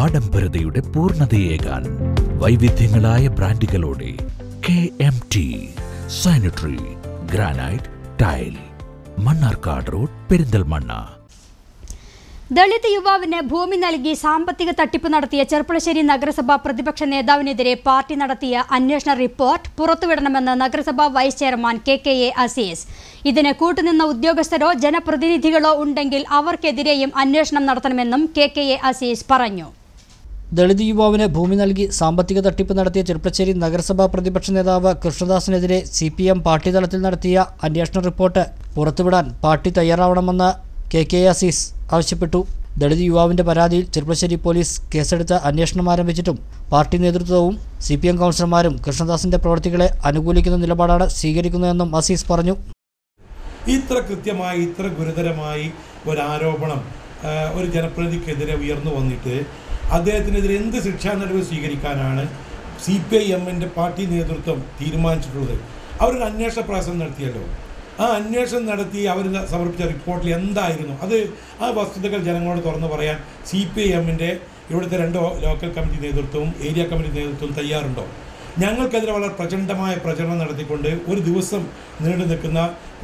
ആഡംബരതയുടെ പൂർണതയേകാൻ വൈവിധ്യങ്ങളായ ബ്രാൻഡുകളോടെ K M T sanitary granite tile Mannarkkad road Perinthalmanna. Dalit യുവാവിന് ഭൂമി നൽകി സാമ്പത്തിക തട്ടിപ്പ് നടത്തിയ ചെർപ്പളശ്ശേരി നഗരസഭാ പ്രതിപക്ഷ നേതാവിനെതിരെ പാർട്ടി നടത്തിയ അന്വേഷണ റിപ്പോർട്ട് പുറത്തുവിടണമെന്ന് നഗരസഭാ vice chairman K K A Azeez. ഇതിന് കൂട്ടുനിന്ന ഉദ്യോഗസ്ഥരോ ജനപ്രതിനിധികളോ ഉണ്ടെങ്കിൽ അവർക്കെതിരെയും അന്വേഷണം നടത്തണമെന്നും കെ കെ എ അസീസ് പറഞ്ഞു. ദളിത് യുവാവിന് ഭൂമി നൽകി സാമ്പത്തിക തട്ടിപ്പ് നടത്തിയ ചെറുപ്പശ്ശേരി നഗരസഭാ പ്രതിപക്ഷ നേതാവ് കൃഷ്ണദാസിനെതിരെ സി പി എം പാർട്ടി തലത്തിൽ നടത്തിയ അന്വേഷണ റിപ്പോർട്ട് പുറത്തുവിടാൻ പാർട്ടി തയ്യാറാവണമെന്ന് കെ കെ അസീസ് ആവശ്യപ്പെട്ടു. ദളിത് യുവാവിന്റെ പരാതിയിൽ ചെറുപ്പശ്ശേരി പോലീസ് കേസെടുത്ത് അന്വേഷണം ആരംഭിച്ചിട്ടും പാർട്ടി നേതൃത്വവും സി പി എം കൗൺസിലർമാരും കൃഷ്ണദാസിന്റെ പ്രവർത്തികളെ അനുകൂലിക്കുന്ന നിലപാടാണ് സ്വീകരിക്കുന്നതെന്നും അസീസ് പറഞ്ഞു. ഇത്ര കൃത്യമായി ഇത്ര ഗുരുതരമായി ഒരു ആരോപണം ഒരു ജനപ്രതിനിധിക്കെതിരെ ഉയർന്നു വന്നിട്ട് അദ്ദേഹത്തിനെതിരെ എന്ത് ശിക്ഷാ നടപടി സ്വീകരിക്കാനാണ് സി പി ഐ എമ്മിന്റെ പാർട്ടി നേതൃത്വം തീരുമാനിച്ചിട്ടുള്ളത്. അവരൊരു അന്വേഷണ പ്രയാസം നടത്തിയല്ലോ. ആ അന്വേഷണം നടത്തി അവർ സമർപ്പിച്ച റിപ്പോർട്ടിൽ എന്തായിരുന്നു? അത് ആ വസ്തുതകൾ ജനങ്ങളോട് തുറന്നു പറയാൻ സി പി ഐ എമ്മിന്റെ ഇവിടുത്തെ രണ്ട് ലോക്കൽ കമ്മിറ്റി നേതൃത്വവും ഏരിയ കമ്മിറ്റി നേതൃത്വവും തയ്യാറുണ്ടോ? ഞങ്ങൾക്കെതിരെ വളരെ പ്രചണ്ഡമായ പ്രചരണം നടത്തിക്കൊണ്ട് ഒരു ദിവസം നീണ്ടു നിൽക്കുന്ന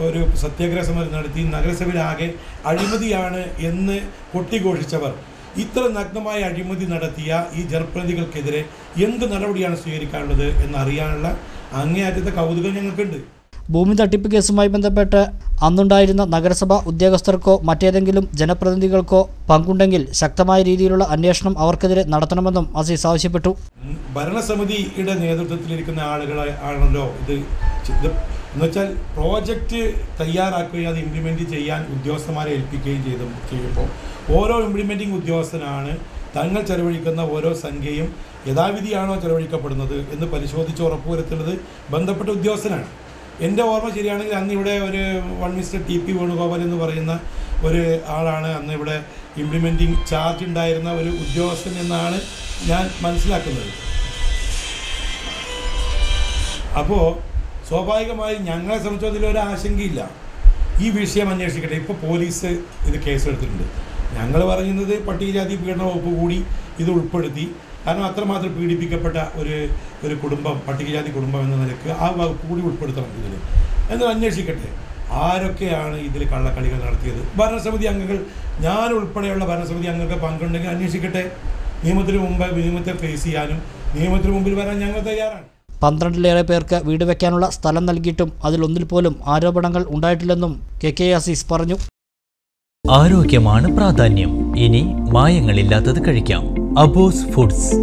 ഒരു സത്യാഗ്രഹ സമരം നടത്തി നഗരസഭയിലാകെ അഴിമതിയാണ് എന്ന് കൊട്ടിഘോഷിച്ചവർ. ഇത്ര നഗ്നമായ അഴിമതി നടത്തിയ ഈ ജനപ്രതിനിധികൾക്കെതിരെ എന്ത് നടപടിയാണ് സ്വീകരിക്കാനുള്ളത് എന്നറിയാനുള്ള അങ്ങേയറ്റത്തെ കൗതുകം ഞങ്ങൾക്കുണ്ട്. ഭൂമി തട്ടിപ്പ് കേസുമായി ബന്ധപ്പെട്ട് അന്നുണ്ടായിരുന്ന നഗരസഭാ ഉദ്യോഗസ്ഥർക്കോ മറ്റേതെങ്കിലും ജനപ്രതിനിധികൾക്കോ പങ്കുണ്ടെങ്കിൽ ശക്തമായ രീതിയിലുള്ള അന്വേഷണം അവർക്കെതിരെ നടത്തണമെന്നും അസീസ് ആവശ്യപ്പെട്ടു. ഭരണസമിതിയുടെ നേതൃത്വത്തിലിരിക്കുന്ന ആളുകളെ ആണല്ലോ ഇത് എന്നുവെച്ചാൽ പ്രോജക്റ്റ് തയ്യാറാക്കുകയും അത് ഇംപ്ലിമെന്റ് ചെയ്യാൻ ഉദ്യോഗസ്ഥന്മാരെ ഏൽപ്പിക്കുകയും ചെയ്തു ചെയ്യുമ്പോൾ ഓരോ ഇംപ്ലിമെന്റിംഗ് ഉദ്യോഗസ്ഥനാണ് തങ്ങൾ ചെലവഴിക്കുന്ന ഓരോ സംഖ്യയും യഥാവിധിയാണോ ചെലവഴിക്കപ്പെടുന്നത് എന്ന് പരിശോധിച്ച് ഉറപ്പുവരുത്തുന്നത് ബന്ധപ്പെട്ട ഉദ്യോഗസ്ഥനാണ്. എന്റെ ഓർമ്മ ശരിയാണെങ്കിൽ അന്ന് ഇവിടെ ഒരു one mister T P Venugopal എന്ന് പറയുന്ന ഒരു ആളാണ് അന്ന് ഇവിടെ ഇംപ്ലിമെന്റിംഗ് ചാർജ് ഉണ്ടായിരുന്ന ഒരു ഉദ്യോഗസ്ഥൻ എന്നാണ് ഞാൻ മനസ്സിലാക്കുന്നത്. അപ്പോൾ സ്വാഭാവികമായും ഞങ്ങളെ സംബന്ധിച്ച് അതിലൊരു ആശങ്കയില്ല. ഈ വിഷയം അന്വേഷിക്കട്ടെ. ഇപ്പോൾ പോലീസ് ഇത് കേസെടുത്തിട്ടുണ്ട്. ഞങ്ങൾ പറയുന്നത് പട്ടികജാതി പീഡന വകുപ്പ് കൂടി ഇത് ഉൾപ്പെടുത്തി. കാരണം അത്രമാത്രം പീഡിപ്പിക്കപ്പെട്ട ഒരു ഒരു കുടുംബം പട്ടികജാതി കുടുംബം എന്ന നിലയ്ക്ക് ആ വകുപ്പ് കൂടി ഉൾപ്പെടുത്തണം ഇതിൽ എന്നാൽ അന്വേഷിക്കട്ടെ. ആരൊക്കെയാണ് ഇതിൽ കള്ളക്കളികൾ നടത്തിയത്? ഭരണസമിതി അംഗങ്ങൾ ഞാൻ ഉൾപ്പെടെയുള്ള ഭരണസമിതി അംഗങ്ങൾക്ക് പങ്കുണ്ടെങ്കിൽ അന്വേഷിക്കട്ടെ. നിയമത്തിന് മുമ്പ് നിയമത്തെ ഫേസ് ചെയ്യാനും നിയമത്തിന് മുമ്പിൽ വരാൻ ഞങ്ങൾ തയ്യാറാണ്. പന്ത്രണ്ടിലേറെ പേർക്ക് വീട് വയ്ക്കാനുള്ള സ്ഥലം നൽകിയിട്ടും അതിലൊന്നിൽ പോലും ആരോപണങ്ങൾ ഉണ്ടായിട്ടില്ലെന്നും കെ കെ അസീസ് പറഞ്ഞു. ആരോഗ്യമാണ് പ്രാധാന്യം. ഇനി മായങ്ങളില്ലാത്തത് കഴിക്കാം. അബോസ് ഫുഡ്സ്.